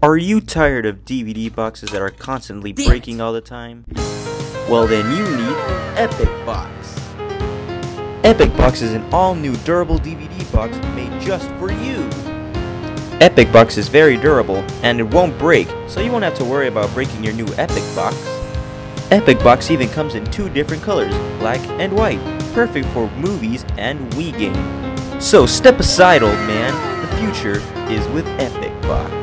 Are you tired of DVD boxes that are constantly breaking all the time? Well then you need Epic Box. Epic Box is an all-new durable DVD box made just for you. Epic Box is very durable and it won't break, so you won't have to worry about breaking your new Epic Box. Epic Box even comes in two different colors, black and white, perfect for movies and Wii game. So step aside old man, the future is with Epic Box.